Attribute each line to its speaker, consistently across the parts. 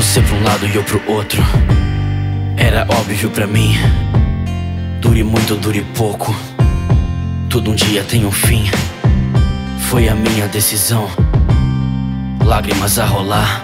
Speaker 1: Você pra um lado e eu pro outro. Era óbvio pra mim. Dure muito, dure pouco. Tudo um dia tem um fim. Foi a minha decisão. Lágrimas a rolar.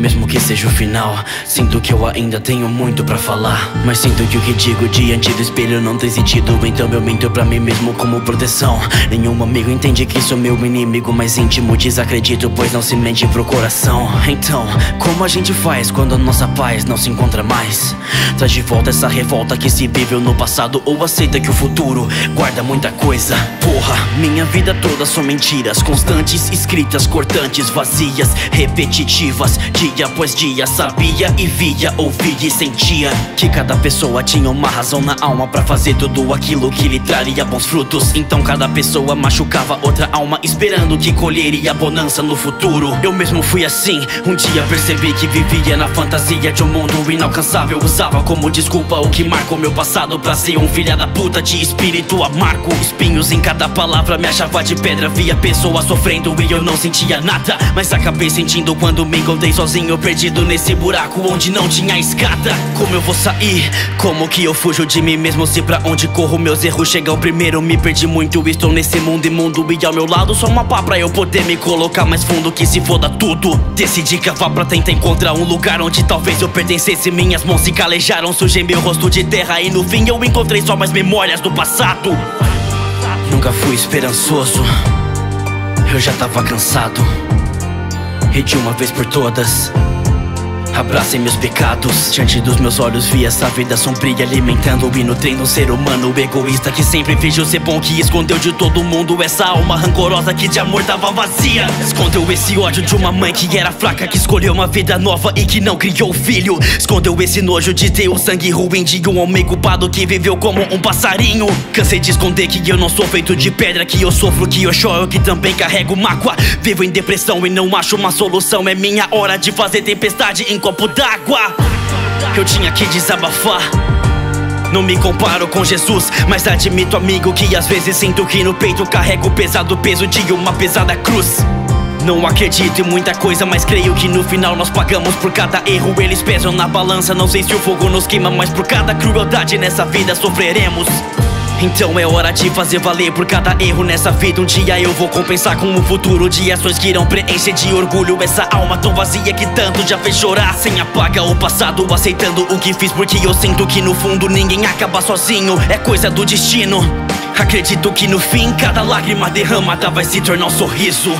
Speaker 1: Mesmo que seja o final, sinto que eu ainda tenho muito pra falar. Mas sinto que o que digo diante do espelho não tem sentido. Então eu minto pra mim mesmo como proteção. Nenhum amigo entende que sou meu inimigo mais íntimo. Desacredito, pois não se mente pro coração. Então, como a gente faz quando a nossa paz não se encontra mais? Traz de volta essa revolta que se viveu no passado. Ou aceita que o futuro guarda muita coisa. Porra, minha vida toda são mentiras constantes, escritas, cortantes, vazias, repetitivas. Dia após dia sabia e via, ouvia e sentia que cada pessoa tinha uma razão na alma pra fazer tudo aquilo que lhe traria bons frutos. Então cada pessoa machucava outra alma, esperando que colheria bonança no futuro. Eu mesmo fui assim, um dia percebi que vivia na fantasia de um mundo inalcançável. Usava como desculpa o que marcou meu passado pra ser um filha da puta de espírito amargo. Espinhos em cada palavra me achava de pedra, via pessoas sofrendo e eu não sentia nada. Mas acabei sentindo quando me encontrei sozinho sozinho, perdido nesse buraco onde não tinha escada. Como eu vou sair? Como que eu fujo de mim mesmo? Se pra onde corro meus erros chegam primeiro. Me perdi muito, estou nesse mundo imundo. E ao meu lado só uma pá pra eu poder me colocar mais fundo que se foda tudo. Decidi cavar pra tentar encontrar um lugar onde talvez eu pertencesse. Minhas mãos se calejaram, sujei meu rosto de terra. E no fim eu encontrei só mais memórias do passado. Nunca fui esperançoso, eu já tava cansado. E de uma vez por todas Abracem meus pecados. Diante dos meus olhos vi essa vida sombria Alimentando e nutrindo um ser humano egoísta Que sempre fingiu ser bom Que escondeu de todo mundo Essa alma rancorosa que de amor tava vazia. Escondeu esse ódio de uma mãe que era fraca Que escolheu uma vida nova e que não criou filho. Escondeu esse nojo de ter o sangue ruim De um homem culpado que viveu como um passarinho. Cansei de esconder que eu não sou feito de pedra Que eu sofro, que eu choro, que também carrego mágoa Vivo em depressão e não acho uma solução. É minha hora de fazer tempestade em copo d'água. Eu tinha que desabafar. Não me comparo com Jesus, mas admito, amigo, que às vezes sinto que no peito carrego o pesado peso de uma pesada cruz. Não acredito em muita coisa, mas creio que no final nós pagamos por cada erro. Eles pesam na balança, não sei se o fogo nos queima, mas por cada crueldade nessa vida sofreremos. Então é hora de fazer valer por cada erro nessa vida. Um dia eu vou compensar com o futuro de ações que irão preencher de orgulho essa alma tão vazia que tanto já fez chorar. Sem apaga o passado, aceitando o que fiz, porque eu sinto que no fundo ninguém acaba sozinho. É coisa do destino. Acredito que no fim cada lágrima derramada vai se tornar um sorriso.